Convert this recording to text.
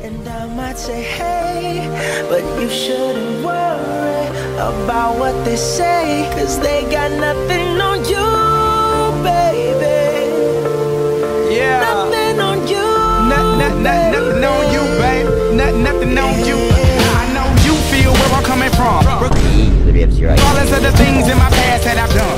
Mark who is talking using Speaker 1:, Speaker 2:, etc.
Speaker 1: And I might say, hey, but you shouldn't worry about what they say, cause they got nothing on you, baby.
Speaker 2: Yeah.
Speaker 1: Nothing on you.
Speaker 2: Not, not, not, nothing on you, babe. Not, nothing on you. I know you feel where I'm coming from. Regardless of the things in my past that I've done.